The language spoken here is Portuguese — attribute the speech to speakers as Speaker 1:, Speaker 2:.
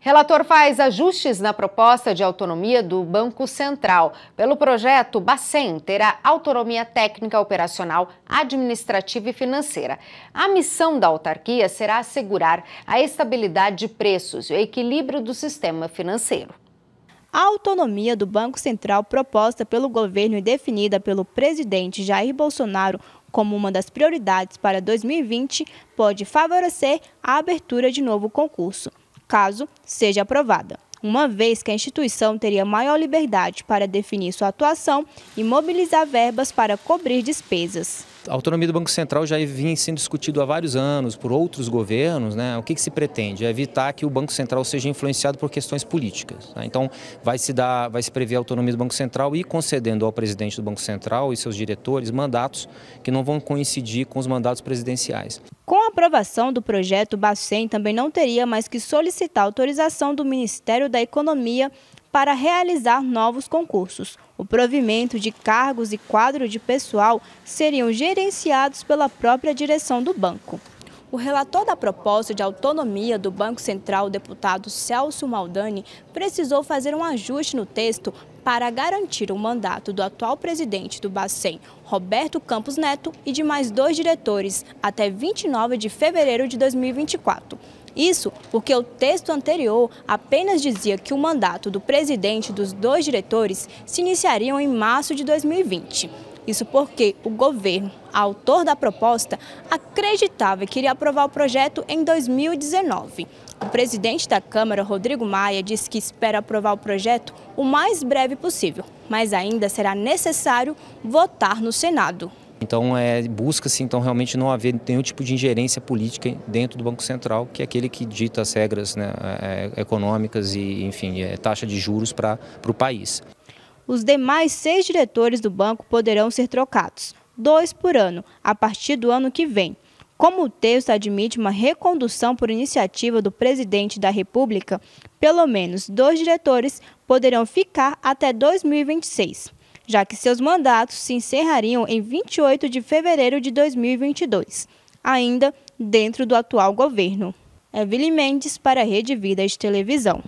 Speaker 1: Relator faz ajustes na proposta de autonomia do Banco Central. Pelo projeto, Bacen terá autonomia técnica, operacional, administrativa e financeira. A missão da autarquia será assegurar a estabilidade de preços e o equilíbrio do sistema financeiro.
Speaker 2: A autonomia do Banco Central proposta pelo governo e definida pelo presidente Jair Bolsonaro como uma das prioridades para 2020 pode favorecer a abertura de novo concurso caso seja aprovada, uma vez que a instituição teria maior liberdade para definir sua atuação e mobilizar verbas para cobrir despesas.
Speaker 3: A autonomia do Banco Central já vinha sendo discutido há vários anos por outros governos. Né? O que, que se pretende? É evitar que o Banco Central seja influenciado por questões políticas. Né? Então, vai se, dar, vai se prever a autonomia do Banco Central e concedendo ao presidente do Banco Central e seus diretores mandatos que não vão coincidir com os mandatos presidenciais.
Speaker 2: Com a aprovação do projeto, o Bacen também não teria mais que solicitar autorização do Ministério da Economia para realizar novos concursos. O provimento de cargos e quadro de pessoal seriam gerenciados pela própria direção do banco. O relator da proposta de autonomia do Banco Central, o deputado Celso Maldani, precisou fazer um ajuste no texto para garantir o mandato do atual presidente do Bacen, Roberto Campos Neto, e de mais dois diretores, até 29 de fevereiro de 2024. Isso porque o texto anterior apenas dizia que o mandato do presidente e dos dois diretores se iniciariam em março de 2020. Isso porque o governo, autor da proposta, acreditava que iria aprovar o projeto em 2019. O presidente da Câmara, Rodrigo Maia, disse que espera aprovar o projeto o mais breve possível, mas ainda será necessário votar no Senado.
Speaker 3: Então, é, busca-se então realmente não haver nenhum tipo de ingerência política dentro do Banco Central, que é aquele que dita as regras né, é, econômicas e, enfim, é, taxa de juros para o país.
Speaker 2: Os demais seis diretores do banco poderão ser trocados, dois por ano, a partir do ano que vem. Como o texto admite uma recondução por iniciativa do presidente da República, pelo menos dois diretores poderão ficar até 2026 já que seus mandatos se encerrariam em 28 de fevereiro de 2022, ainda dentro do atual governo. Evely Mendes para a Rede Vida de Televisão.